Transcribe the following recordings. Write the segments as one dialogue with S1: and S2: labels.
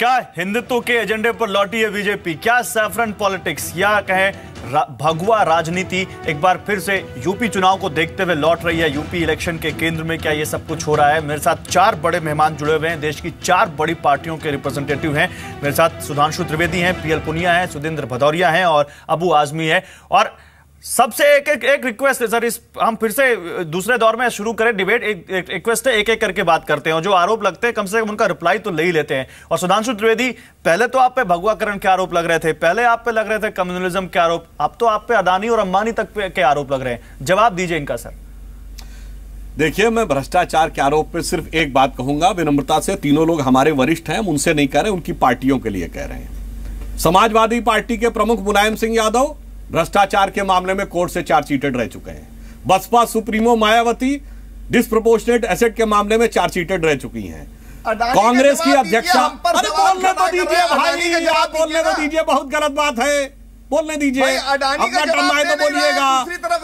S1: क्या हिंदुत्व के एजेंडे पर लौटी है बीजेपी। क्या सैफरन पॉलिटिक्स या कहें रा, भगवा राजनीति? एक बार फिर से यूपी चुनाव को देखते हुए लौट रही है यूपी इलेक्शन के केंद्र में। क्या ये सब कुछ हो रहा है? मेरे साथ चार बड़े मेहमान जुड़े हुए हैं। देश की चार बड़ी पार्टियों के रिप्रेजेंटेटिव हैं। मेरे साथ सुधांशु त्रिवेदी हैं पीएल पुनिया हैं सुधींद्र भदौरिया हैं और अबू आजमी है। और सबसे एक एक एक रिक्वेस्ट है सर इस हम फिर से दूसरे दौर में शुरू करें डिबेट एक, एक रिक्वेस्ट है एक एक करके बात करते हैं जो आरोप लगते हैं कम से कम उनका रिप्लाई तो ले ही लेते हैं। और सुधांशु त्रिवेदी पहले तो आप पे भगवाकरण के आरोप लग रहे थे पहले आप पे लग रहे थे कम्युनलिज्म के आरोप अब तो आप पे अदानी और अंबानी तक के आरोप लग रहे हैं। जवाब दीजिए इनका सर
S2: देखिए मैं भ्रष्टाचार के आरोप पर सिर्फ़ एक बात कहूँगा विनम्रता से तीनों लोग हमारे वरिष्ठ हैं उनसे नहीं कह रहे उनकी पार्टियों के लिए कह रहे हैं। समाजवादी पार्टी के प्रमुख मुलायम सिंह यादव भ्रष्टाचार के मामले में कोर्ट से चार्जशीटेड रह चुके हैं। Baspa supremo Mayawati disproportionate asset के मामले में चार्जशीटेड रह चुकी हैं। कांग्रेस की अध्यक्षा अरे बोलने तो दीजिए भाई आप बोलने तो दीजिए बहुत गलत बात है। बोलने दीजिए। अपना टर्म आए तो बोलिएगा।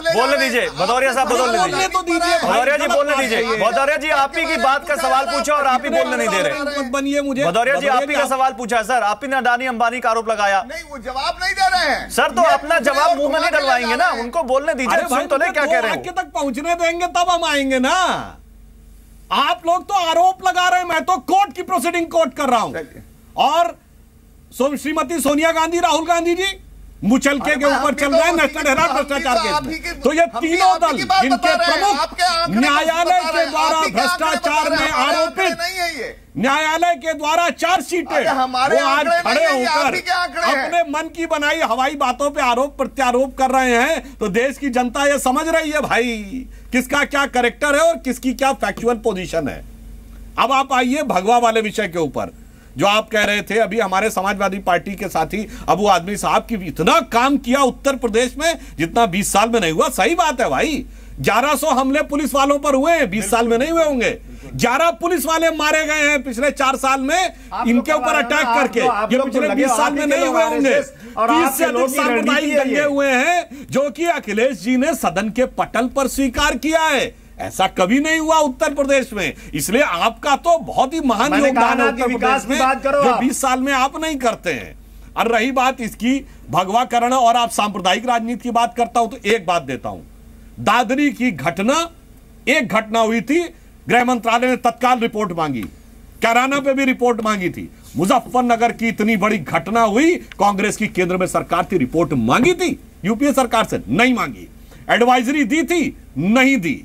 S1: बोलने दीजिए भदौरिया साहब बोलने दीजिए।
S2: तो
S1: भदौरिया जी बोलने दीजिए। भदौरिया जी आप ही की बात का सवाल पूछा और आप ही बोलने नहीं दे रहे।
S2: बनिए मुझे।
S1: भदौरिया जी आप ही का सवाल पूछा सर। आप ही ने अडानी अंबानी का आरोप लगाया।
S3: नहीं वो जवाब नहीं दे रहे हैं।
S1: सर तो अपना जवाब मुँह में नहीं डलवाएँगे ना? उनको बोलने दीजिए। सुन तो ले क्या कह रहे
S2: हैं? तक पहुँचने देंगे तब हम आएँगे ना। आप लोग तो आरोप लगा रहे हैं। मैं तो कोर्ट की प्रोसीडिंग कोर्ट कर रहा हूँ। और श्रीमती सोनिया गांधी राहुल गांधी जी मुचलके के ऊपर चल रहे हैं नेशनल हेराल्ड भ्रष्टाचार के तो ये तीनों दल जिनके प्रमुख न्यायालय के द्वारा भ्रष्टाचार में आरोपित न्यायालय के द्वारा चार्जशीटें वो आज खड़े होकर अपने मन की बनाई हवाई बातों पे आरोप प्रत्यारोप कर रहे हैं। तो देश की जनता ये समझ रही है भाई किसका क्या करेक्टर है और किसकी क्या फैक्चुअल पोजीशन है। अब आप आइए भगवा वाले विषय के ऊपर। जो आप कह रहे थे अभी हमारे समाजवादी पार्टी के साथी अबू आदमी साहब की इतना काम किया उत्तर प्रदेश में जितना 20 साल में नहीं हुआ। सही बात है भाई। 1100 हमले पुलिस वालों पर हुए हैं 20 साल में नहीं हुए होंगे। 11 पुलिस वाले मारे गए हैं पिछले चार साल में इनके ऊपर अटैक करके। ये पिछले 20 साल में नहीं हुए होंगे। तीस से अधिक सांप्रदायिक दंगे हुए हैं जो कि अखिलेश जी ने सदन के पटल पर स्वीकार किया है। ऐसा कभी नहीं हुआ उत्तर प्रदेश में। इसलिए आपका तो बहुत ही महान योगदान है उत्तर प्रदेश में जो बीस साल में आप नहीं करते हैं। और रही बात इसकी भगवाकरण और आप सांप्रदायिक राजनीति की बात करता हूँ तो एक बात देता हूँ। दादरी की घटना एक घटना हुई थी गृह मंत्रालय ने तत्काल रिपोर्ट मांगी। कैराना पे भी रिपोर्ट मांगी थी। मुजफ्फरनगर की इतनी बड़ी घटना हुई कांग्रेस की केंद्र में सरकार थी रिपोर्ट मांगी थी यूपीए सरकार से नहीं मांगी। एडवाइजरी दी थी नहीं दी।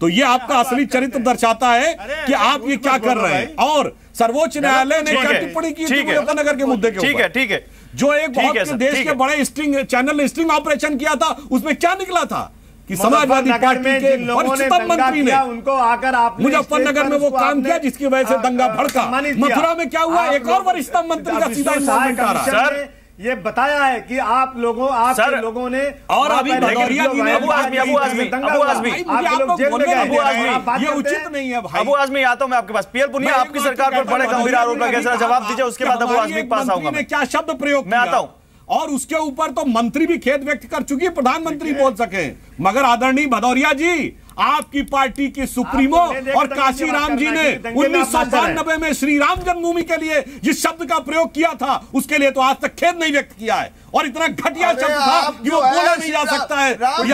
S2: तो ये आपका असली चरित्र दर्शाता है कि आप ये क्या कर रहे हैं। और सर्वोच्च न्यायालय ने क्या टिप्पणी की मुजफ्फरनगर के मुद्दे के
S1: ठीक है ठीक है।
S2: जो एक बहुत देश के बड़े स्ट्रिंग चैनल ने स्ट्रिंग ऑपरेशन किया था उसमें क्या निकला था? कि समाजवादी पार्टी के वरिष्ठतम मंत्री ने
S4: उनको आकर आप
S2: मुजफ्फरनगर में वो काम किया जिसकी वजह से दंगा भड़का। मथुरा में क्या हुआ? एक और वरिष्ठतम मंत्री का सीधा है।
S4: ये बताया है कि आप लोगों आप सर, लोगों ने
S2: और अभी भदौरिया जी ने
S1: अबू आजमी अबू आजमी अबू आजमी।
S2: आप लोग जेल में गए अबू आजमी। ये उचित नहीं है भाई।
S1: अबू आजमी आता हूँ मैं आपके पास पीएल पुनिया आपकी सरकार पर बड़े गंभीर आरोप लगे जरा जवाब दीजिए उसके बाद अबू आजमी के पास आऊँगा
S2: मैं। क्या शब्द प्रयोग
S1: मैं आता हूँ।
S2: और उसके ऊपर तो मंत्री भी खेद व्यक्त कर चुकी है प्रधानमंत्री बोल सके। मगर आदरणीय भदौरिया जी आपकी पार्टी के सुप्रीमो और काशीराम जी ने उन्नीस सौ बानबे में श्री राम जन्मभूमि के लिए जिस शब्द का प्रयोग किया था उसके लिए तो आज तक खेद नहीं व्यक्त किया है और इतना घटिया शब्द था कि वो बोला नहीं जा सकता है तो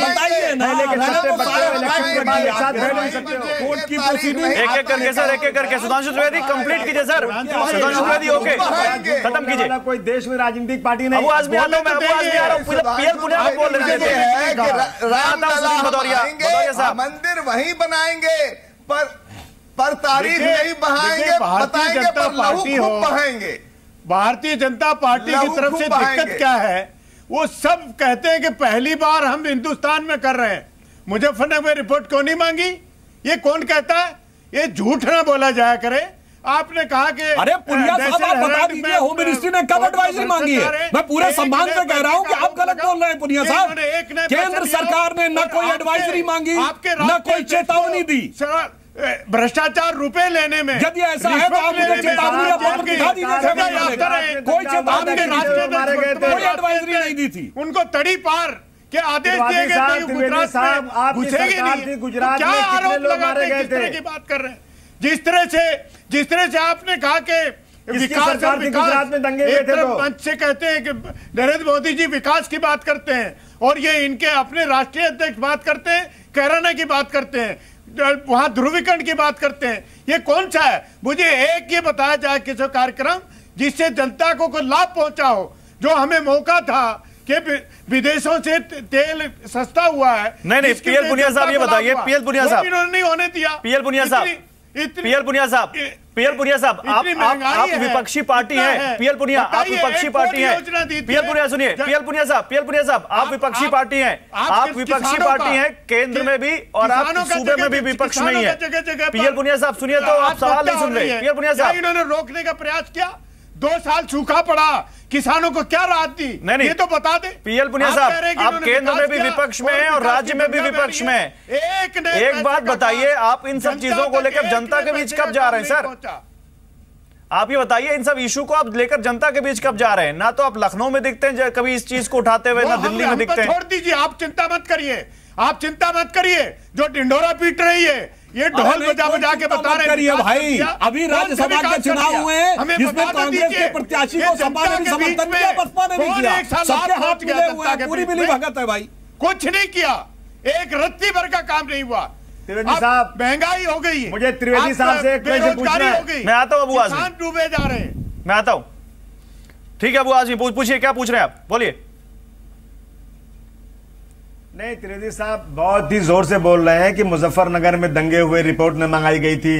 S2: बताइए कोर्ट की प्रोसीडिंग
S1: एक एक करके सर एक एक करके सुधांशु त्रिवेदी कंप्लीट कीजिए सर सुधांशु त्रिवेदी ओके खत्म कीजिए
S4: कोई देश में राजनीतिक पार्टी नहीं
S1: अबू आजमी आ रहा हूँ मैं अबू आजमी आ रहा हूँ पीएल पुनिया को बोल रहे
S3: थे। मंदिर वहीं बनाएँगे पर पर तारीख नहीं बहाएँगे
S4: भारतीय जनता पार्टी हो।
S3: बहाएँगे।
S4: भारतीय जनता पार्टी की तरफ़ से दिक्कत क्या है? वो सब कहते हैं कि पहली बार हम हिंदुस्तान में कर रहे हैं। मुझे मुजफ्फरनगर में रिपोर्ट क्यों नहीं मांगी? ये कौन कहता है? ये झूठ ना बोला जाया करे। आपने कहा कि
S2: अरे पुनिया साहब आप बता दीजिए होम मिनिस्ट्री ने कब एडवाइजरी मांगी है? मैं पूरे सम्मान से कह रहा हूँ कि आप गलत बोल रहे हैं पुनिया साहब। केंद्र सरकार ने न कोई एडवाइजरी मांगी न कोई चेतावनी दी।
S4: भ्रष्टाचार रुपए लेने में
S2: यदि ऐसा है तो आप मुझे चेतावनी दिखा दीजिए कोई चेतावनी कोई एडवाइजरी नहीं दी थी।
S4: उनको तड़ी पार के आदेश दिए गए थे गुजरात में घुसेगी नहीं।
S1: गुजरात
S4: क्या आरोप हैं किस तरह की बात कर रहे हैं? जिस तरह से जिस तरह से आपने कहा कि विकास और विकास
S5: में दंगे
S4: एक
S5: थे
S4: तरफ़
S5: तो?
S4: मंच से कहते हैं कि नरेंद्र मोदी जी विकास की बात करते हैं और ये इनके अपने राष्ट्रीय अध्यक्ष बात करते हैं कैराना की बात करते हैं वहाँ ध्रुवीकरण की बात करते हैं ये कौन सा है मुझे एक ये बताया जाए किसी कार्यक्रम जिससे जनता को कोई लाभ पहुँचा हो जो हमें मौका था कि विदेशों से तेल सस्ता हुआ है
S1: नहीं, नहीं, पीएल बुनिया साहब ये बताइए, पीएल बुनिया साहब।
S4: इन्होंने नहीं होने दिया
S1: पीएल बुनिया साहब पीएल बुनिया साहब पीएल पुनिया साहब आप आप आप विपक्षी पार्टी हैं। पीएल पुनिया आप विपक्षी पार्टी है। पीएल पुनिया सुनिए। पीएल पुनिया साहब पीएल पुनिया साहब आप विपक्षी पार्टी हैं।
S4: आप
S1: विपक्षी पार्टी है केंद्र में भी और आप सूबे में भी विपक्ष नहीं ही। है पीएल पुनिया साहब सुनिए तो आप सवाल नहीं सुन रहे। पीएल
S4: पुनिया
S1: साहब।
S4: इन्होंने रोकने का प्रयास किया? दो साल सूखा पड़ा। किसानों को क्या राहत दी?
S1: नहीं, नहीं।
S4: ये तो बता दे।
S1: पीएल पुनिया साहब, आप केंद्र में भी विपक्ष में हैं और राज्य में भी विपक्ष में
S4: एक
S1: एक बात बताइए, आप इन सब चीज़ों को लेकर जनता के बीच कब जा रहे हैं, सर? आप ये बताइए इन सब इशू को आप लेकर जनता के बीच कब जा रहे हैं? ना तो आप लखनऊ में दिखते हैं कभी इस चीज़ को उठाते हुए ना दिल्ली में दिखते हैं।
S4: छोड़ दीजिए आप चिंता मत करिए। आप चिंता मत करिए जो ढिंडोरा पीट रही है ये ढोल बजा बजा के बता रहे हैं,
S2: करिए भाई। अभी राज्यसभा के चुनाव हुए हैं, जिसमें कांग्रेस के प्रत्याशी को सपा ने भी समर्थन बसपा ने भी किया। सबके हाथ मिले हुए हैं, पूरी मिली भगत है भाई।
S4: कुछ नहीं किया। एक रत्ती भर का काम नहीं हुआ।
S5: त्रिवेदी साहब,
S4: महँगाई हो गई।
S5: मुझे त्रिवेदी साहब से एक क्वेश्चन पूछना है।
S4: गई।
S1: मैं आता हूँ अबू आजमी।
S4: डूबे जा रहे हैं।
S1: मैं आता हूँ। ठीक है अबू आजमी पूछिए क्या पूछ रहे हैं आप? बोलिए।
S5: नहीं त्रिवेदी साहब बहुत ही ज़ोर से बोल रहे हैं कि मुजफ्फरनगर में दंगे हुए रिपोर्ट में मंगाई गई थी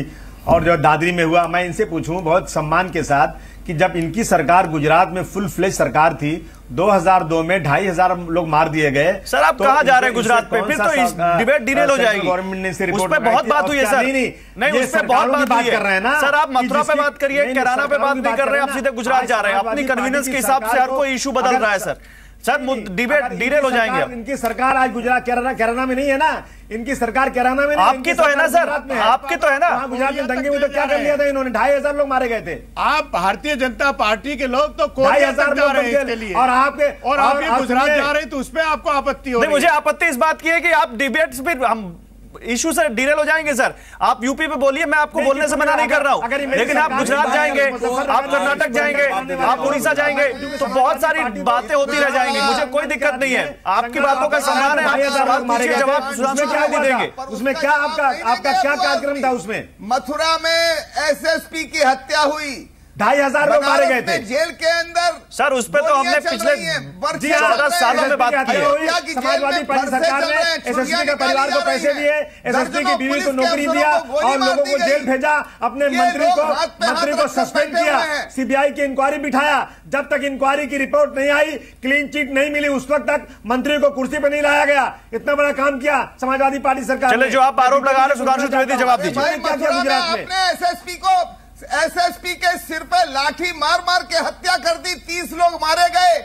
S5: और जो दादरी में हुआ मैं इनसे पूछूँ बहुत सम्मान के साथ कि जब इनकी सरकार गुजरात में फुल फ्लेज सरकार थी 2002 में ढाई हज़ार लोग मार दिए गए
S1: सर, आप तो कहा जा रहे हैं गुजरात पे? फिर तो इस डिबेट डिटेल हो जाएगी।
S5: गवर्नमेंट ने इसे
S1: उस
S5: रिपोर्ट
S1: बहुत बात हुई है, सर।
S5: नहीं नहीं
S1: उस पे बहुत
S5: की
S1: बात
S5: कर रहे हैं ना
S1: सर, आप मथुरा पे बात करिए, कैराना पे बात नहीं कर रहे,
S5: कर
S1: आप सीधे गुजरात जा रहे हैं। अपनी convenience
S5: पार्टी
S1: के हिसाब से हर कोई issue बदल रहा है, sir. Sir, debate-
S5: derail
S1: detail हो जाएँगे
S5: इनकी सरकार आज गुजरात कैराना कैराना में नहीं है ना? इनकी सरकार केराना में नहीं
S1: आपकी तो है ना, सर। आपकी तो है ना।
S5: गुजरात में दंगे में तो क्या कर
S4: दिया
S5: लिया था इन्होंने? ढाई हज़ार लोग मारे गए थे।
S4: आप भारतीय जनता पार्टी के लोग तो
S5: ढाई हज़ार
S4: जा रहे हैं लिए।
S5: और आपके
S4: और आप गुजरात जा रहे तो उसमें आपको आपत्ति हो
S1: मुझे आपत्ति इस बात की है की आप डिबेट्स भी हम इशू से डिरेल हो जाएँगे सर। आप यूपी पे बोलिए मैं आपको बोलने से मना नहीं कर रहा हूँ। लेकिन आप गुजरात जाएँगे आप कर्नाटक जाएँगे आप उड़ीसा जाएँगे तो बहुत सारी बातें होती रह जाएँगी मुझे कोई दिक्कत नहीं है। आपकी बातों का सम्मान है जवाब
S5: उसमें क्या
S1: देंगे।
S5: उसमें क्या आपका आपका क्या कार्यक्रम था उसमें?
S3: मथुरा में एसएसपी की हत्या हुई।
S5: ढाई हज़ार लोग मारे गए थे।
S3: जेल के अंदर
S1: सर, उस पे तो हमने पिछले
S3: रही हैं,
S1: चौदह सालों में बात की है।
S5: समाजवादी पार्टी सरकार ने एसएसपी के परिवार को पैसे दिए। एसएसपी की बीवी को नौकरी दिया और लोगों को जेल भेजा अपने मंत्री को मंत्री को सस्पेंड किया। सीबीआई की इंक्वायरी बिठाया। जब तक इंक्वायरी की रिपोर्ट नहीं आई क्लीन चिट नहीं मिली उस वक्त तक मंत्री को कुर्सी पर नहीं लाया गया। इतना बड़ा काम किया समाजवादी पार्टी सरकार
S1: जो आप आरोप लगा रहे हैं, सुधांशु त्रिवेदी जवाब दीजिए।
S5: गुजरात में।
S3: एसएसपी को एसएसपी के सिर पे लाठी मार मार के हत्या कर दी तीस लोग मारे गए।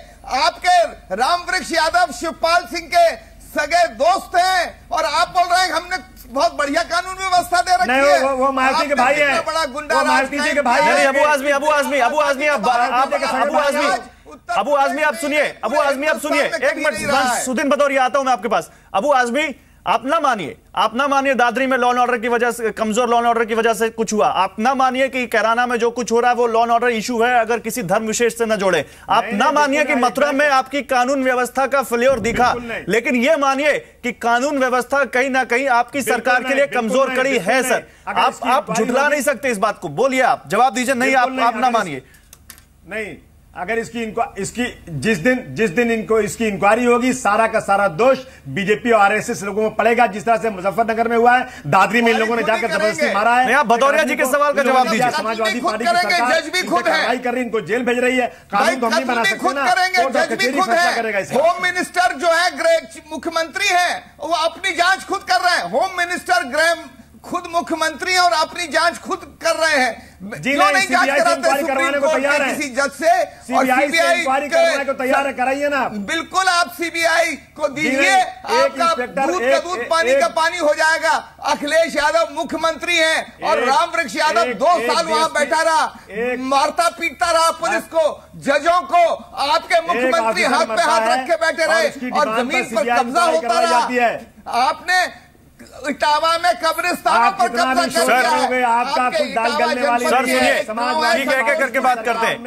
S3: आपके रामवृक्ष यादव शिवपाल सिंह के सगे दोस्त हैं और आप बोल रहे हैं हमने बहुत बढ़िया कानून व्यवस्था दे रखी
S5: नहीं,
S3: है।
S5: वो- वो मायावती के भाई हैं।
S3: बड़ा गुंडा
S5: वो जी के भाई
S3: है।
S1: अबू आजमी अबू आजमी अबू आजमी आप अबू आजमी अबू आजमी आप सुनिए अबू आजमी आप सुनिए। एक मिनट सुदीन भदौरिया आता हूँ मैं आपके पास। अबू आजमी आप ना मानिए आप ना मानिए दादरी में लॉ एंड ऑर्डर की वजह से कमज़ोर लॉ एंड ऑर्डर की वजह से कुछ हुआ। आप ना मानिए कि कैराना में जो कुछ हो रहा है वो लॉ एंड ऑर्डर इशू है अगर किसी धर्म विशेष से न जोड़े। आप ना मानिए कि मथुरा में आपकी कानून व्यवस्था का फ्लेवर दिखा लेकिन ये मानिए कि कानून व्यवस्था कहीं ना कहीं आपकी सरकार के लिए कमज़ोर कड़ी है सर। आप आप झुठला नहीं सकते इस बात को। बोलिए आप जवाब दीजिए नहीं आप ना मानिए।
S5: नहीं अगर इसकी इनको इसकी जिस दिन जिस दिन इनको इसकी इंक्वायरी होगी सारा का सारा दोष बीजेपी और आरएसएस लोगों में पड़ेगा जिस तरह से मुजफ्फरनगर में हुआ है दादरी में इन लोगों ने जाकर ज़बरदस्ती मारा है।
S1: आप भदौरिया जी के सवाल का जवाब दीजिए।
S5: समाजवादी पार्टी की सरकार
S3: जज भी
S5: इन पे
S3: खुद है।
S5: कार्रवाई कर रही है इनको जेल भेज रही है। कानून तो हम नहीं बना सकते ना।
S3: करेंगे है। होम मिनिस्टर जो है मुख्यमंत्री है वो अपनी जाँच खुद कर रहे हैं। होम मिनिस्टर गृह खुद मुख्यमंत्री हैं और अपनी जाँच खुद कर रहे हैं।
S5: जी
S3: क्यों
S5: नहीं,
S3: जाँच कराते? सुप्रीम कोर्ट
S5: तैयार
S3: के किसी जज से और
S5: सीबीआई को तैयार है कराइए ना।
S3: बिल्कुल आप सीबीआई को दीजिए। आपका दूध का दूध पानी का पानी हो जाएगा। अखिलेश यादव मुख्यमंत्री हैं और
S5: राम
S3: वृक्ष यादव दो साल वहाँ बैठा रहा। मारता पीटता रहा पुलिस को जजों को। आपके मुख्यमंत्री हाथ पे हाथ रख के बैठे रहे और ज़मीन पर कब्जा होता रहा। आपने इटावा में कब्रिस्तानों पर कब्जा कर लिया है
S5: आपका
S3: आपके
S5: खुद दाल गलने वाली
S1: सर, सुनिए,
S3: समाजवादी
S1: ठीक है, एक-एक करके बात करते हैं।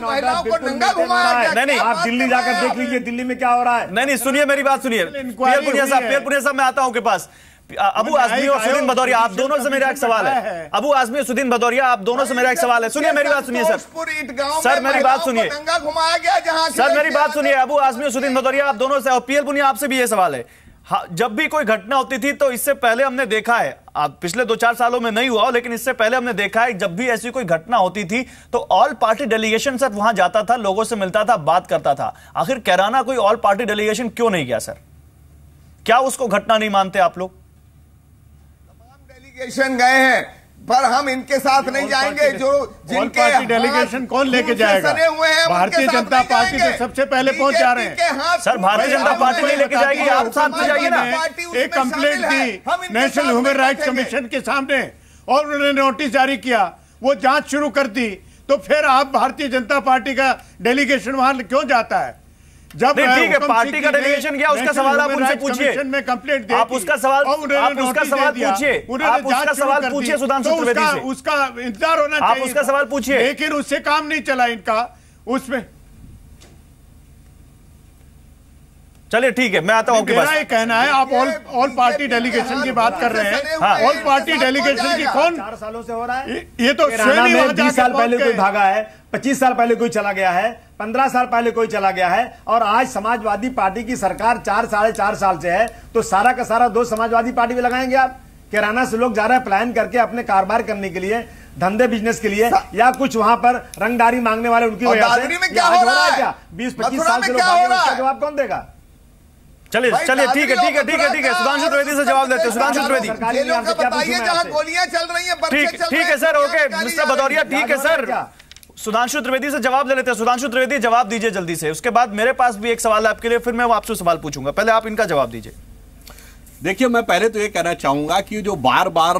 S3: महिलाओं को नंगा घुमाया
S5: रहा है।
S3: गया।
S1: नहीं,
S5: आप दिल्ली जाकर देख लीजिए दिल्ली में क्या हो रहा है
S1: नहीं नहीं सुनिए मेरी बात सुनिए पीएल पुनिया साहब। पीएल पुनिया साहब मैं आता हूँ के पास अबू आजमी और सुदीन भदौरिया आप दोनों से मेरा एक सवाल है। अबू आजमी और सुदीन भदौरिया आप दोनों से मेरा एक सवाल है सुनिए मेरी बात सुनिए सर सर, मेरी बात सुनिए।
S3: नंगा घुमाया गया जहाँ
S1: सर मेरी बात सुनिए अबू आजमी और सुदीन भदौरिया आप दोनों से और पीएल पुनिया आपसे भी ये सवाल है हाँ, जब भी कोई घटना होती थी तो इससे पहले हमने देखा है। आप पिछले दो चार सालों में नहीं हुआ लेकिन इससे पहले हमने देखा है जब भी ऐसी कोई घटना होती थी तो ऑल पार्टी डेलीगेशन सर वहाँ जाता था लोगों से मिलता था बात करता था। आखिर कैराना कोई ऑल पार्टी डेलीगेशन क्यों नहीं गया सर? क्या उसको घटना नहीं मानते आप लोग?
S3: तमाम डेलीगेशन गए हैं। पर हम इनके साथ नहीं जाएँगे जो जिनके
S4: डेलीगेशन कौन लेके जाएगा?
S3: सने हुए हैं,
S4: भारतीय जनता पार्टी तो सबसे पहले पहुँच जा रहे हैं।
S1: सर, भारतीय जनता पार्टी नहीं लेके जाएगी, आप साथ जाइए ना।
S4: एक कंप्लेंट दी नेशनल ह्यूमन राइट्स कमीशन के सामने और उन्होंने नोटिस जारी किया वो जाँच शुरू कर दी तो फिर आप भारतीय जनता पार्टी का डेलीगेशन वहाँ क्यों जाता है जब
S1: ठीक है, पार्टी का डेलीगेशन गया, उसका सवाल आप उनसे पूछिए। आप उसका सवाल- आप उसका सवाल पूछिए। आप उसका सवाल पूछिए सुधांशु
S4: तो
S1: त्रिवेदी से।
S4: उसका इंतज़ार होना
S1: आप
S4: चाहिए
S1: उसका सवाल पूछिए।
S4: लेकिन उससे काम नहीं चला इनका उसमें
S1: चलिए ठीक है मैं आता हूँ आपके
S4: मेरा
S1: पास
S4: ये कहना है आप ऑल ऑल पार्टी डेलीगेशन की बात कर रहे हैं।
S3: हाँ।
S4: ऑल पार्टी डेलीगेशन की कौन?
S5: चार सालों से हो रहा है।
S4: ये तो
S5: बीस साल पहले कोई भागा है पच्चीस साल पहले कोई चला गया है पंद्रह साल पहले कोई चला गया है और आज समाजवादी पार्टी की सरकार चार साढ़े चार साल से है तो सारा का सारा दोष समाजवादी पार्टी में लगाएँगे आप? किराना से लोग जा रहे हैं प्लान करके अपने कारोबार करने के लिए धंधे बिज़नेस के लिए या कुछ वहाँ पर रंगदारी मांगने वाले उनकी वजह से?
S3: क्या
S5: आज
S3: हो रहा है?
S5: क्या? बीस पच्चीस साल से लोग? जवाब कौन देगा?
S1: चलिए चलिए ठीक है ठीक है ठीक है ठीक है। सुधांशु त्रिवेदी से जवाब देते हैं। सुधांशु त्रिवेदी?
S3: गोलियाँ चल रही हैं
S1: ठीक ठीक है सर ओके मिस्टर भदौरिया ठीक है सर। सुधांशु त्रिवेदी से जवाब ले लेते हैं। सुधांशु त्रिवेदी जवाब दीजिए जल्दी से। उसके बाद मेरे पास भी एक सवाल है आपके लिए फिर मैं आपसे सवाल पूछूँगा। पहले आप इनका जवाब दीजिए।
S2: देखिए मैं पहले तो ये कहना चाहूँगा कि जो बार बार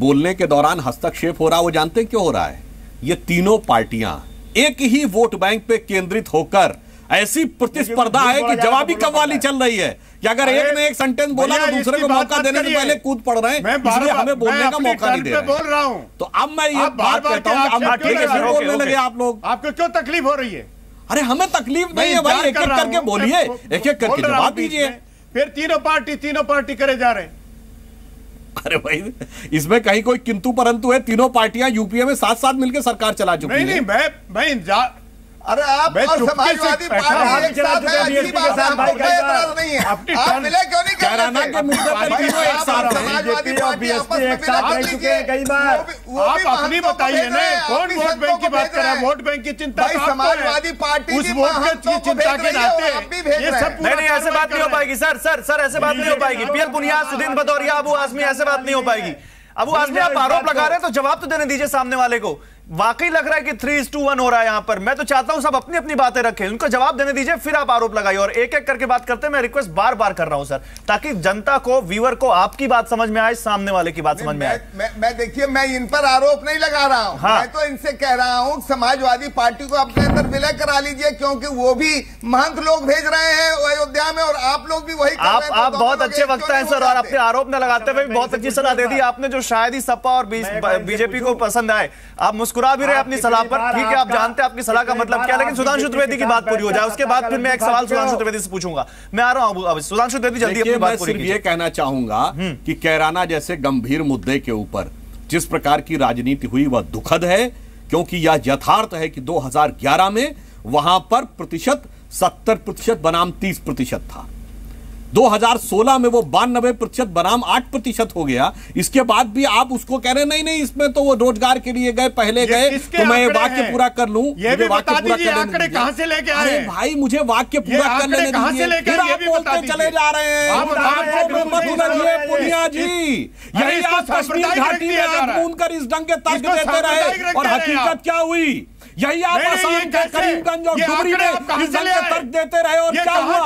S2: बोलने के दौरान हस्तक्षेप हो रहा है वो जानते हैं क्यों हो रहा है? ये तीनों पार्टियाँ एक ही वोट बैंक पे केंद्रित होकर ऐसी प्रतिस्पर्धा है कि जवाबी कव्वाली चल रही है? कि अगर एक ने एक सेंटेंस बोला तो दूसरे को मौका देने से पहले कूद पड़ रहे हैं। इसलिए हमें बोलने का मौका नहीं दे रहे।
S4: बोल रहा हूँ।
S2: तो अब मैं ये बात कहता हूँ? बोलने लगे आप लोग।
S4: आपको क्यों तकलीफ़ हो रही है?
S2: अरे हमें तकलीफ़ नहीं है भाई एक एक करके बोलिए। एक एक करके जवाब दीजिए।
S4: फिर तीनों पार्टी तीनों पार्टी करे जा रहे हैं।
S2: अरे भाई इसमें कहीं कोई किंतु परंतु है। तीनों पार्टियाँ यूपीए में साथ साथ मिलकर सरकार चला चुकी
S4: नहीं नहीं
S2: है।
S4: मैं मैं इंतज़ार
S3: अरे आप और समाजवादी पार्टी एक साथ है अच्छी बात है कोई एतराज़ नहीं है। आप मिले क्यों नहीं कर
S2: कैराना
S3: लेते?
S2: के मुद्दे पर
S3: भाई,
S2: एक साथ
S3: समाजवादी पार्टी आपस में मिला कर लीजिए।
S5: कई बार।
S4: आप अपनी बताइए ना
S3: रहे हैं,
S4: कौन वोट बैंक की बात कर रहा है? वोट बैंक की चिंता तो आपको।
S3: समाजवादी पार्टी
S4: उस वोट की चिंता के
S3: रही
S4: नाते ये सब
S1: नहीं नहीं ऐसे बात नहीं हो पाएगी सर सर सर ऐसे बात नहीं हो पाएगी। पीएल पुनिया सुदीन भदौरिया अबू आजमी ऐसे बात नहीं हो पाएगी। अबू आजमी आप आरोप लगा रहे हैं तो जवाब तो देने दीजिए सामने वाले को वाकई लग रहा है कि थ्री टू वन हो रहा है यहाँ पर। मैं तो चाहता हूँ सब अपनी अपनी बातें रखें उनको जवाब देने दीजिए फिर आप आरोप लगाइए। और एक एक करके बात करते हैं मैं रिक्वेस्ट बार बार कर रहा हूँ सर ताकि जनता को व्यूअर को आपकी बात समझ में आए सामने वाले की बात समझ में आए।
S3: मैं, मैं, मैं देखिए मैं इन पर आरोप नहीं लगा रहा हूँ।
S1: हाँ।
S3: मैं तो इनसे कह रहा हूँ समाजवादी पार्टी को अपने अंदर विलय करा लीजिए क्योंकि वो भी महंत लोग भेज रहे हैं अयोध्या में और आप लोग भी वही
S1: आप
S3: रहे हैं, तो
S1: आप बहुत अच्छे वक्त हैं सर और? अपने आरोप न लगाते हुए बहुत अच्छी सलाह दे दी। आपने जो शायद ही सपा और बीजेपी को पसंद आए आप मुस्कुरा भी रहे अपनी सलाह पर। ठीक है आप जानते हैं आपकी सलाह का मतलब क्या लेकिन सुधांशु त्रिवेदी की बात पूरी हो जाए उसके बाद फिर मैं एक सवाल सुधांशु त्रिवेदी से पूछूँगा। मैं आ रहा हूँ अब सुधांशु त्रिवेदी जल्दी अपनी बात पूरी
S2: ये कहना चाहूँगा कि कैराना जैसे गंभीर मुद्दे के ऊपर जिस प्रकार की राजनीति हुई वह दुखद है क्योंकि यह यथार्थ है कि 2011 में वहाँ पर प्रतिशत 70 प्रतिशत बनाम 30 प्रतिशत था। 2016 में वो बानबे प्रतिशत बनाम 8 प्रतिशत हो गया। इसके बाद भी आप उसको कह रहे नहीं नहीं इसमें तो वो रोज़गार के लिए गए पहले गए तो मैं वाक्य पूरा कर लूँ।
S4: ये भी
S2: वाक्य पूरा करने
S4: कहाँ से लेके आए
S2: भाई मुझे वाक्य पूरा कर लेने दीजिए फिर आप बोलते चले जा रहे हैं। पुनिया जी। यही आप कश्मीर घाटी में आँख मूंद कर इस ढंग के तर्क देते रहे और हकीकत क्या हुई? यही आप आसाम के करीमगंज और डुबरी में
S4: से
S2: के तर्क देते रहे और क्या हुआ?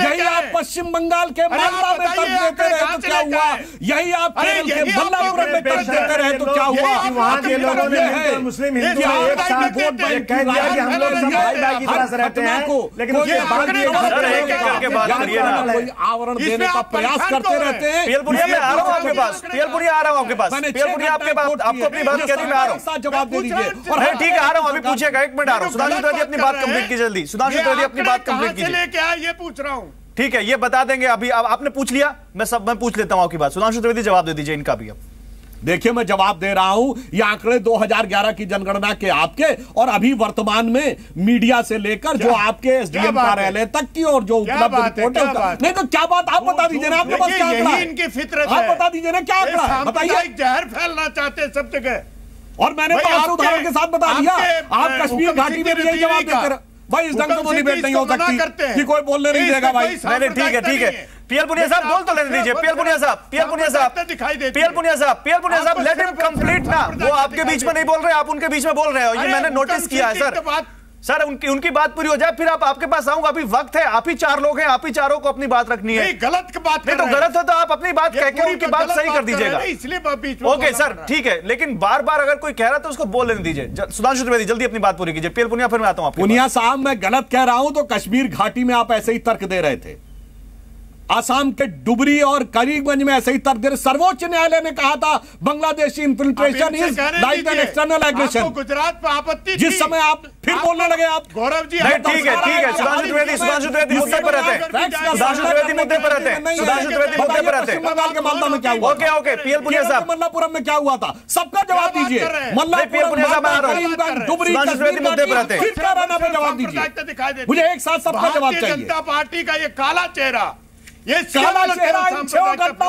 S2: यही आप पश्चिम बंगाल के मालदा में तर्क देते रहे तो क्या हुआ? यही आप केरल के बल्लभपुरम में तर्क देते रहे तो क्या हुआ?
S5: वहाँ के लोगों ने
S2: है।
S5: मुस्लिम हिंदू एक साथ
S2: वोट बैंक
S5: कह दिया कि हम लोग सब भाई भाई की तरह रहते हैं लेकिन उसके बाद।
S2: कोई आवरण देने का प्रयास करते? रहते हैं?
S1: मैं आ रहा हूँ आपके पास आ रहा हूँ आपके पास आपके
S2: कोट
S1: आपको अपनी। बात मैं आ रहा हूँ
S2: साथ जवाब दे दीजिए
S4: और
S1: ठीक है आ रहा हूँ अभी पूछेगा एक मिनट आ रहा हूँ। सुधांशु त्रिवेदी अपनी बात कंप्लीट कीजिए जल्दी। सुधांशु त्रिवेदी अपनी बात कंप्लीट कीजिए।
S4: लेके आए ये पूछ रहा हूँ।
S1: ठीक है ये बता देंगे। अभी अब आपने पूछ लिया मैं सब मैं पूछ लेता हूँ आपकी बात। सुधांशु त्रिवेदी जवाब दे दीजिए इनका भी अब।
S2: देखिए मैं जवाब दे रहा हूँ ये आंकड़े 2011 की जनगणना के आपके और अभी वर्तमान में मीडिया से लेकर जो आपके एसडीएम कार्यालय तक की और जो
S4: क्या
S2: उपलब्ध
S4: बात?
S2: रिपोर्ट है? उसका- नहीं तो क्या बात आप बता दीजिए ना आपके पास क्या आंकड़ा
S4: इनकी फितरत
S2: आप बता दीजिए ना क्या आंकड़ा बताइए।
S4: जहर फैलना चाहते हैं सब जगह।
S2: और मैंने तो आपसे उदाहरण के साथ बता दिया। आप कश्मीर घाटी में भी यही जवाब देते रहे। भाई इस ढंग से तो डिबेट नहीं हो सकती कि कोई बोलने नहीं देगा भाई।
S4: मैंने
S1: नहीं ठीक है ठीक है। पीएल पुनिया साहब बोल तो लेने दीजिए। पीएल पुनिया साहब पीएल पुनिया साहब।
S4: दिखाई दे
S1: पीएल। पुनिया साहब पीएल पुनिया साहब लेट हिम कंप्लीट ना। वो आपके बीच में नहीं बोल रहे आप उनके बीच में बोल रहे हो। ये मैंने नोटिस किया है सर सर उनकी उनकी बात पूरी हो जाए फिर आप आपके पास आऊँगा। अभी वक्त है आप ही चार लोग हैं आप ही चारों को अपनी बात रखनी है।
S4: नहीं गलत बात
S1: नहीं तो गलत है तो आप अपनी बात
S4: कहकर
S1: कह के उनकी बात सही कर दीजिएगा।
S4: इसलिए
S1: ओके सर। ठीक है लेकिन बार बार अगर कोई कह रहा है तो उसको बोल लेने दीजिए। सुधांशु त्रिवेदी जल्दी अपनी बात पूरी कीजिए। पीएल पुनिया फिर मैं आता हूँ आपके
S2: पुनिया साहब मैं गलत कह रहा हूँ तो कश्मीर घाटी में आप ऐसे ही तर्क दे रहे थे। आसाम के डुबरी और करीमगंज में ऐसे ही तर्क दे सर्वोच्च न्यायालय ने कहा था Bangladeshi infiltration is like an external aggression
S4: Gujarat पर आपत्ति
S2: जिस समय आप फिर बोलने लगे आप।
S4: गौरव जी
S1: ठीक है ठीक है सुधांशु त्रिवेदी सुधांशु त्रिवेदी मुद्दे पर रहते हैं। सुधांशु त्रिवेदी मुद्दे पर रहते हैं। सुधांशु त्रिवेदी मुद्दे पर रहते हैं।
S2: बंगाल के मालदा में क्या हुआ
S1: ओके ओके पीएल पुनिया साहब।
S2: मल्लापुरम में क्या हुआ था? सबका जवाब दीजिए। मल्लापुरम
S1: पुनिया साहब, मैं आ रहा हूँ।
S2: डुबरी
S1: त्रिवेदी मुद्दे पर रहते हैं।
S2: फिर कराना पे जवाब दीजिए? मुझे एक साथ सबका जवाब चाहिए।
S4: जनता पार्टी का ये काला चेहरा ये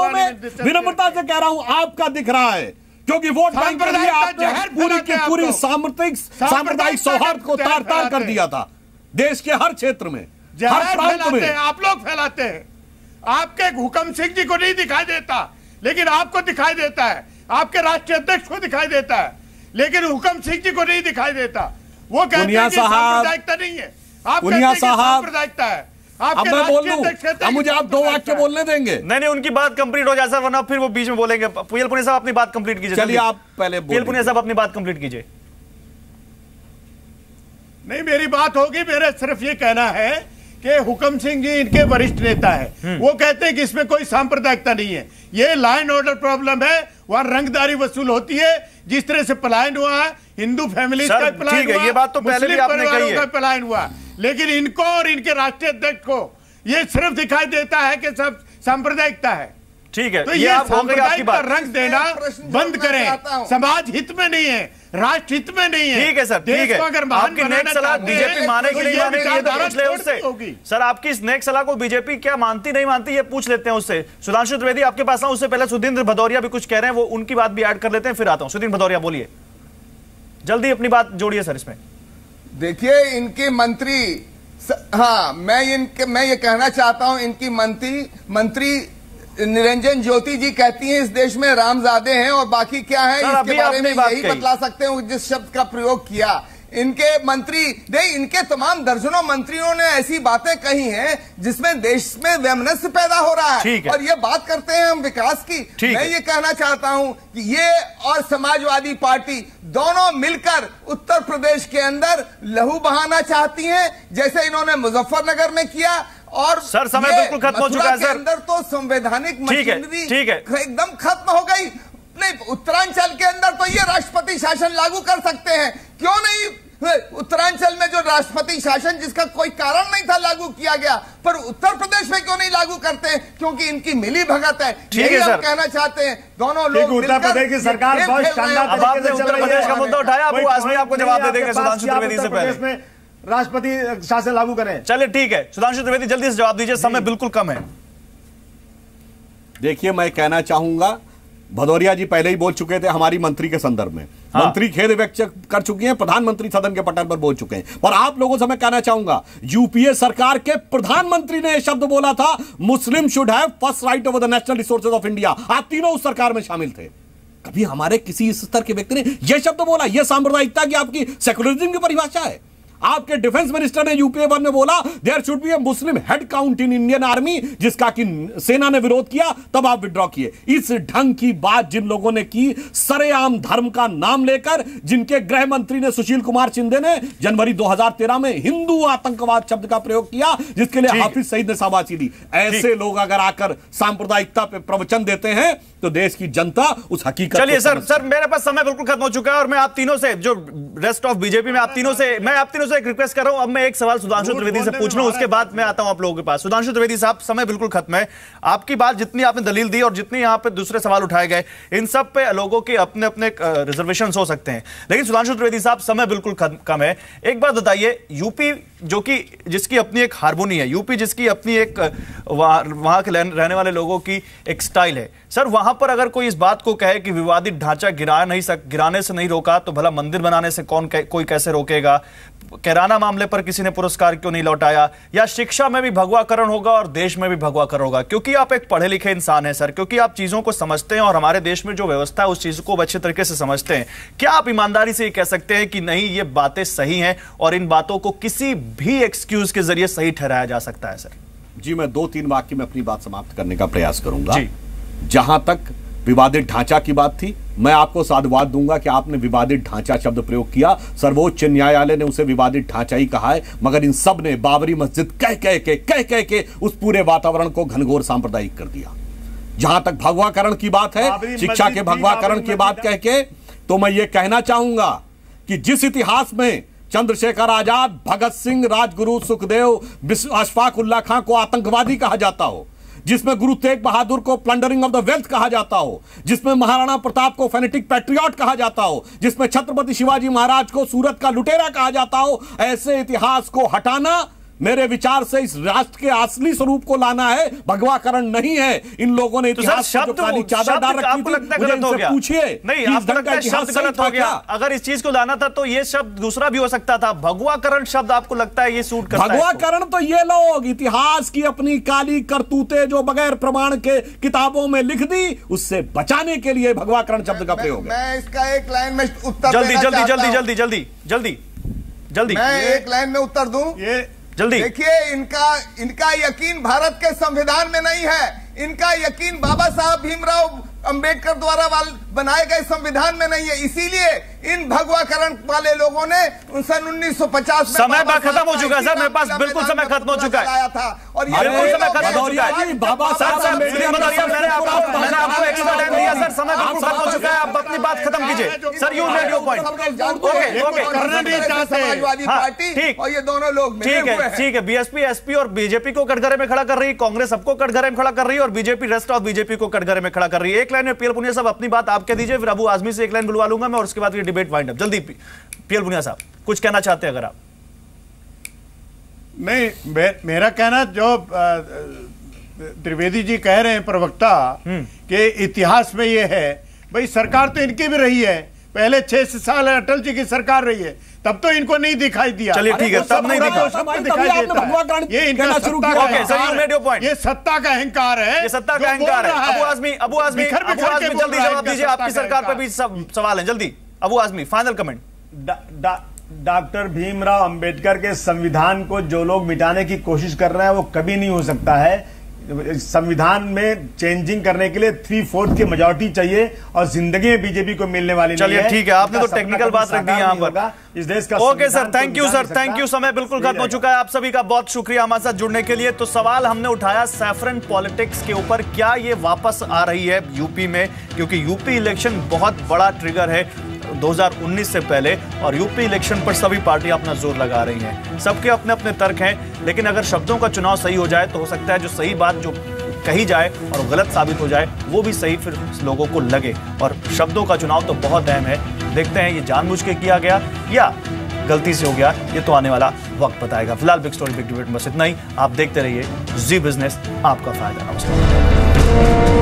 S2: में। विनम्रता से कह रहा हूँ आपका दिख रहा है क्योंकि वोट बैंक के लिए आपने पूरी की पूरी। साम्प्रदायिक सांप्रदायिक सौहार्द को तार तार कर दिया था। देश के हर क्षेत्र में हर प्रांत में।
S4: आप लोग फैलाते हैं। आपके हुकम सिंह जी को नहीं दिखाई देता लेकिन आपको दिखाई देता है। आपके राष्ट्रीय अध्यक्ष को दिखाई देता है लेकिन हुकम सिंह जी को नहीं दिखाई देता। वो कहते हैं कि
S2: साहब,
S4: सांप्रदायिकता नहीं है। आप कहते हैं कि
S2: साहब,
S4: सांप्रदायिकता है।
S2: अब
S4: आपके
S2: मैं बोल अब मुझे आप दो वाक्य बोलने देंगे।
S1: नहीं नहीं उनकी बात कंप्लीट हो जाए सर वरना फिर वो बीच में बोलेंगे। पीएल पुनिया साहब अपनी बात कंप्लीट कीजिए
S2: चलिए आप पहले
S1: पीएल
S2: बोल
S1: पुनिया साहब अपनी बात कंप्लीट कीजिए।
S4: नहीं मेरी बात होगी मेरे सिर्फ़ ये कहना है कि हुकम सिंह जी इनके वरिष्ठ नेता है। वो कहते हैं कि इसमें कोई सांप्रदायिकता नहीं है। ये लाइन ऑर्डर प्रॉब्लम है वहाँ रंगदारी वसूल होती है। जिस तरह से पलायन हुआ है हिंदू फैमिली का पलायन हुआ,
S1: ये बात तो पहले भी आपने कही है।
S4: पलायन हुआ। लेकिन इनको और इनके राष्ट्रीय अध्यक्ष को ये सिर्फ़ दिखाई देता है कि सब सांप्रदायिकता है।
S1: ठीक है
S4: तो
S1: ये
S4: ये
S1: हो
S4: सांप्रदायिक का रंग देना बंद करें। समाज हित में नहीं है राष्ट्र हित में नहीं है।
S1: ठीक है सर ठीक है।
S4: अगर
S1: आपकी नेक सलाह बीजेपी माने कि
S4: तो
S1: नहीं
S4: ये
S1: माने ये तो पूछ ले उससे। सर आपकी इस नेक सलाह को बीजेपी क्या मानती नहीं मानती ये पूछ लेते हैं उससे। सुधांशु त्रिवेदी आपके पास आऊँ उससे पहले सुधींद्र भदौरिया भी कुछ कह रहे हैं वो उनकी बात भी ऐड कर लेते हैं फिर आता हूँ। सुधींद्र भदौरिया बोलिए। जल्दी अपनी बात जोड़िए सर इसमें।
S3: देखिए इनके मंत्री स, हाँ मैं इनके मैं ये कहना चाहता हूँ इनकी मंत्री मंत्री निरंजन ज्योति जी कहती हैं इस देश में रामजादे हैं और बाकी क्या है इसके बारे में यही। बतला सकते हैं जिस शब्द का प्रयोग किया इनके मंत्री नहीं इनके तमाम दर्जनों मंत्रियों ने ऐसी बातें कही हैं जिसमें देश में वैमनस्य पैदा हो रहा है
S1: है।
S3: और ये बात करते हैं हम विकास की मैं ये कहना चाहता हूँ कि ये और समाजवादी पार्टी दोनों मिलकर उत्तर प्रदेश के अंदर लहू बहाना चाहती हैं जैसे इन्होंने मुजफ्फरनगर में किया और
S1: सर, समय बिल्कुल खत्म हो चुका है, सर।
S3: अंदर तो संवैधानिक मशीनरी
S1: ठीक है।
S3: एकदम खत्म हो गई नहीं उत्तरांचल के अंदर तो ये राष्ट्रपति शासन लागू कर सकते हैं। क्यों नहीं? उत्तरांचल में जो राष्ट्रपति शासन जिसका कोई कारण नहीं था लागू किया गया पर उत्तर प्रदेश में क्यों नहीं लागू करते हैं? क्योंकि इनकी मिली भगत है।
S1: ठीक है, सर।
S3: कहना चाहते हैं। दोनों लोग
S5: उत्तर प्रदेश की सरकार बहुत
S3: हैं।
S5: शानदार
S1: आपने उत्तर प्रदेश का मुद्दा उठाया आजमी आपको जवाब दे देंगे सुधांशु त्रिवेदी से पहले।
S5: राष्ट्रपति शासन लागू करें।
S1: चलिए ठीक है। सुधांशु त्रिवेदी जल्दी से जवाब दीजिए समय बिल्कुल कम है।
S2: देखिए मैं कहना चाहूँगा भदौरिया जी पहले ही बोल चुके थे हमारी मंत्री के संदर्भ में।
S1: हाँ।
S2: मंत्री खेद व्यक्त कर चुकी हैं प्रधानमंत्री सदन के पटल पर बोल चुके हैं। पर आप लोगों से मैं कहना चाहूँगा यूपीए सरकार के प्रधानमंत्री ने यह शब्द बोला था Muslim should have first right over the national resources of India. आप तीनों उस सरकार में शामिल थे। कभी हमारे किसी स्तर के व्यक्ति ने यह शब्द बोला यह सांप्रदायिकता की आपकी सेकुलरिज्म की परिभाषा है? आपके डिफेंस मिनिस्टर ने यूपीए वन में बोला there should be a Muslim head count in Indian army जिसका कि सेना ने विरोध किया तब आप विड्रॉ किए। इस ढंग की बात जिन लोगों ने की सरेआम धर्म का नाम लेकर जिनके गृह मंत्री ने सुशील कुमार शिंदे ने जनवरी 2013 में हिंदू आतंकवाद शब्द का प्रयोग किया जिसके लिए हाफिज सईद ने शाबाशी दी। ऐसे लोग अगर आकर सांप्रदायिकता पे प्रवचन देते हैं तो देश की जनता उस हकीकत
S1: चलिए सर सर मेरे पास समय बिल्कुल खत्म हो चुका है और मैं आप तीनों से जो रेस्ट ऑफ़ बीजेपी में आप तीनों से मैं आप तीनों से एक रिक्वेस्ट कर रहा हूँ अब मैं एक सवाल सुधांशु त्रिवेदी से पूछ लूँ उसके बाद मैं आता हूँ आप लोगों के पास। सुधांशु त्रिवेदी साहब समय बिल्कुल खत्म है। आपकी बात जितनी आपने दलील दी और जितनी यहाँ पे दूसरे सवाल उठाए गए इन सब पे लोगों के अपने अपने रिजर्वेशन हो सकते हैं। लेकिन सुधांशु त्रिवेदी साहब समय बिल्कुल कम है। एक बात बताइए यूपी जो कि जिसकी अपनी एक हारमोनी है यूपी जिसकी अपनी एक वहाँ के रहने वाले लोगों की एक स्टाइल है सर वहाँ पर अगर कोई इस बात को कहे कि विवादित ढांचा गिरा नहीं सक गिराने से नहीं रोका तो भला मंदिर बनाने से कौन कै, कोई कैसे रोकेगा? कैराना मामले पर किसी ने पुरस्कार क्यों नहीं लौटाया? या शिक्षा में भी भगवाकरण होगा और देश में भी भगवाकरण होगा? क्योंकि आप एक पढ़े लिखे इंसान हैं सर क्योंकि आप चीज़ों को समझते हैं और हमारे देश में जो व्यवस्था है उस चीज़ को अच्छे तरीके से समझते हैं। क्या आप ईमानदारी से ये कह सकते हैं कि नहीं ये बातें सही हैं और इन बातों को किसी भी एक्सक्यूज के ज़रिए सही ठहराया जा सकता है सर?
S2: जी मैं दो तीन वाक्य में अपनी बात समाप्त करने का प्रयास करूँगा।
S1: जी।
S2: जहाँ तक विवादित ढांचा की बात थी मैं आपको साधुवाद दूँगा कि आपने विवादित ढांचा शब्द प्रयोग किया। सर्वोच्च न्यायालय ने उसे विवादित ढांचा ही कहा है मगर इन सबने बाबरी मस्जिद कह कह के कह कह के उस पूरे वातावरण को घनघोर सांप्रदायिक कर दिया। जहाँ तक भगवाकरण की बात है शिक्षा के भगवाकरण की बात कह के तो मैं ये कहना चाहूँगा कि जिस इतिहास में चंद्रशेखर आज़ाद भगत सिंह राजगुरु सुखदेव अशफाक उल्ला खां को आतंकवादी कहा जाता हो जिसमें गुरु तेग बहादुर को प्लंडरिंग ऑफ़ द वेल्थ कहा जाता हो, जिसमें महाराणा प्रताप को फेनेटिक पैट्रियॉट कहा जाता हो, जिसमें छत्रपति शिवाजी महाराज को सूरत का लुटेरा कहा जाता हो, ऐसे इतिहास को हटाना मेरे विचार से इस राष्ट्र के असली स्वरूप को लाना है भगवाकरण नहीं है। इन लोगों ने
S1: तो
S2: इतिहास पर काली चादर डाल रखी थी मुझे इनसे पूछिए।
S1: नहीं
S2: कि इस
S1: आपको
S2: ढंग
S1: लगता है शब्द गलत हो गया? अगर इस चीज़ को लाना था तो ये शब्द दूसरा भी हो सकता था। भगवाकरण शब्द आपको लगता है ये सूट करता
S2: भगवाकरण तो ये लोग इतिहास की अपनी काली करतूते जो बगैर प्रमाण के किताबों में लिख दी उससे बचाने के लिए भगवाकरण शब्द का प्रयोग है।
S3: मैं इसका एक लाइन में उत्तर
S1: जल्दी जल्दी जल्दी जल्दी जल्दी जल्दी जल्दी।
S3: मैं एक लाइन में उत्तर दूँ?
S4: ये
S1: जल्दी।
S3: देखिए, इनका इनका यकीन भारत के संविधान में नहीं है। इनका यकीन बाबा साहब भीमराव अंबेडकर द्वारा बनाए गए संविधान में नहीं है। इसीलिए इन भगवाकरण वाले लोगों ने सन 1950 में
S1: समय खत्म हो चुका है, सर, मेरे पास बिल्कुल समय खत्म हो चुका है।
S3: था और ये
S1: बिल्कुल
S3: लोग
S1: समय खत्म हो चुका है।
S2: बाबा साहब
S1: मैंने आपको एक्स्ट्रा टाइम दिया सर समय बिल्कुल खत्म हो चुका है आप अपनी बात खत्म कीजिए sir you made your point okay okay
S4: करना नहीं चाहते।
S3: समाजवादी
S1: हाँ,
S3: पार्टी
S1: ठीक।
S3: और ये दोनों लोग
S1: ठीक है
S3: हैं।
S1: ठीक है बीएसपी एसपी और बीजेपी को कटघरे में खड़ा कर रही है कांग्रेस सबको कटघरे में खड़ा कर रही है और बीजेपी रेस्ट ऑफ़ बीजेपी को कटघरे में खड़ा कर रही है एक लाइन में पीएल पुनिया साहब अपनी बात आप कह दीजिए फिर अबू आजमी से एक लाइन बुलवा लूँगा मैं और उसके बाद डिबेट वाइंड अप जल्दी पीएल पुनिया साहब कुछ कहना चाहते हैं अगर आप?
S4: नहीं मे, मेरा कहना जो त्रिवेदी जी कह रहे हैं प्रवक्ता कि इतिहास में ये है भाई सरकार तो इनकी भी रही है। पहले छह साल अटल जी की सरकार रही है तब तो इनको नहीं दिखाई दिया।
S1: चलिए, ठीक है, तब नहीं दिखा।
S4: तो सबको दिखाई देता है। ये इनका
S2: शुरू
S4: सत्ता का अहंकार है। ये सत्ता का अहंकार है
S1: ये सत्ता का अहंकार है। अबू आजमी अबू आजमी अबू आजमी जल्दी जवाब दीजिए आपकी सरकार पे
S4: अहंकार।
S1: भी सब सवाल है जल्दी। Abu Azmi final comment
S5: doctor Bhimrao Ambedkar के संविधान को जो लोग मिटाने की कोशिश कर रहे हैं वो कभी नहीं हो सकता है। संविधान में चेंजिंग करने के लिए थ्री फोर्थ की मेजोरिटी चाहिए और ज़िंदगी में बीजेपी को मिलने वाली
S1: चलिए ठीक है आपने तो टेक्निकल बात रख दी यहाँ पर।
S5: इस देश का
S1: okay sir thank you sir thank you समय बिल्कुल खत्म हो चुका है। आप सभी का बहुत शुक्रिया हमारे साथ जुड़ने के लिए। तो सवाल हमने उठाया सैफरन पॉलिटिक्स के ऊपर क्या ये वापस आ रही है यूपी में? क्योंकि यूपी इलेक्शन बहुत बड़ा ट्रिगर है। 2019 से पहले और यूपी इलेक्शन पर सभी पार्टियाँ अपना ज़ोर लगा रही हैं। सबके अपने अपने तर्क हैं, लेकिन अगर शब्दों का चुनाव सही हो जाए तो हो सकता है जो सही बात जो कही जाए और गलत साबित हो जाए, वो भी सही फिर लोगों को लगे। और शब्दों का चुनाव तो बहुत अहम है। देखते हैं ये जानबूझ के किया गया या गलती से हो गया, ये तो आने वाला वक्त बताएगा। फ़िलहाल बिग स्टोरी बिग डिबेट बस इतना ही। आप देखते रहिए जी बिज़नेस आपका फ़ायदा। नमस्कार।